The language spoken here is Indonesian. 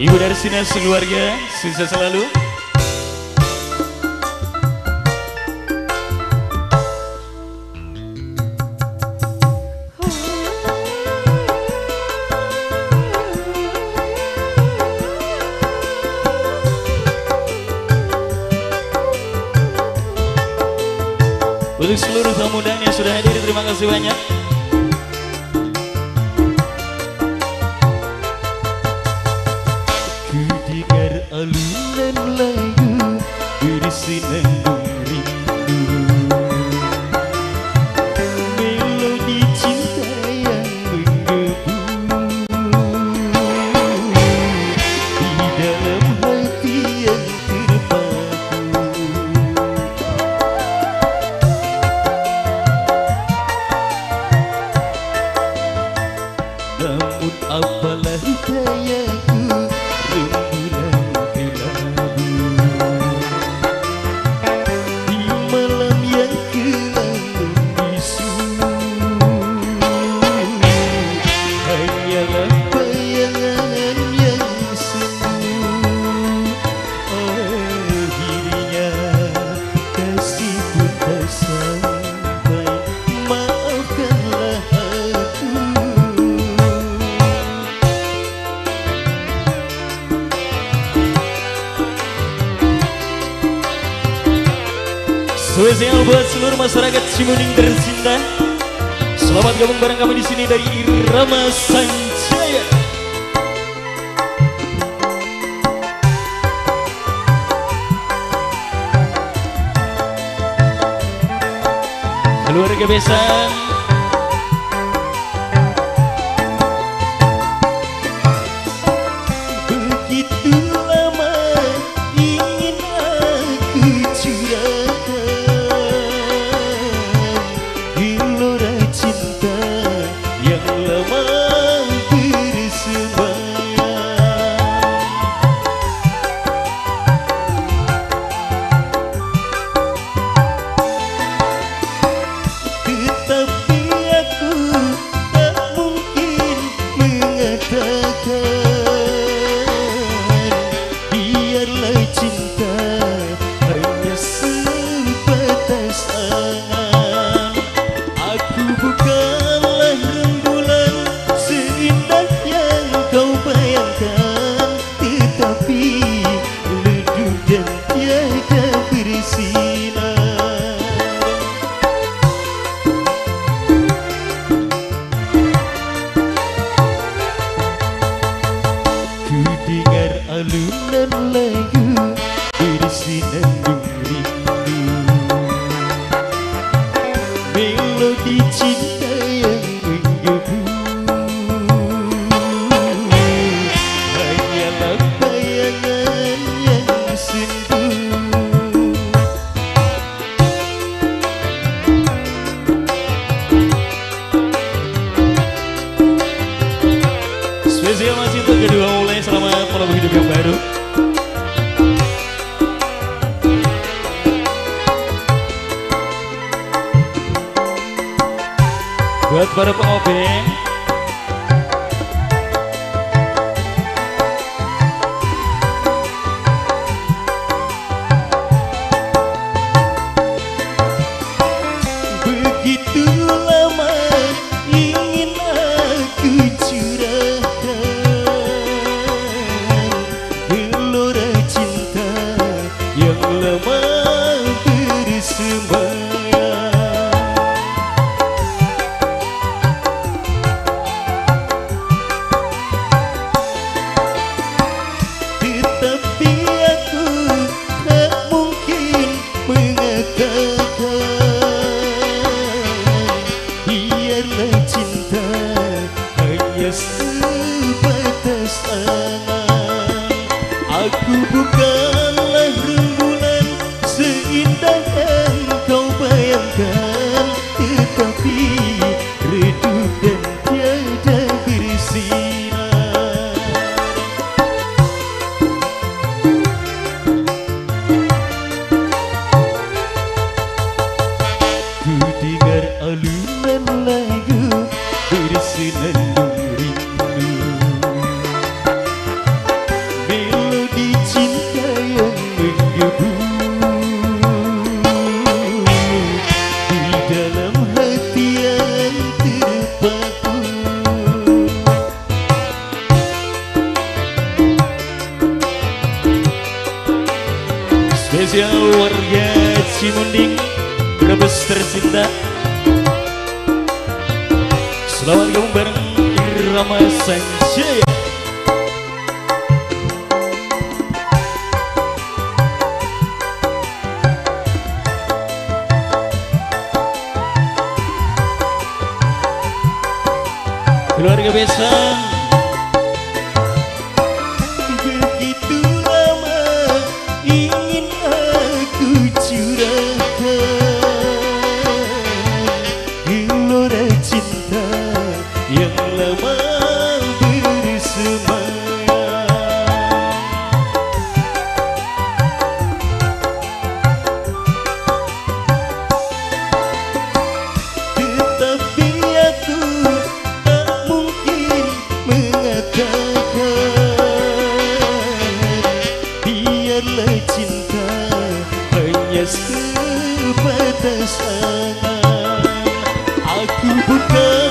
Ibu dari sini sekeluarga, sukses selalu. Untuk seluruh tamu yang sudah hadir, terima kasih banyak. Alunan lagu berisi nandung rindu Melodi cinta yang menggebu Di dalam hati yang terpaku Namun apalah dayaku Spesial buat seluruh masyarakat Cimuning tercinta. Selamat gabung bareng kami di sini dari Irama Sanjaya. Keluarga besan Tetapi redup dan tiada bersinar Buat para pengobeng sebatas angan Aku bukanlah Selamat gabung bareng Irama Sanjaya Keluarga Besang angan Aku bukanlah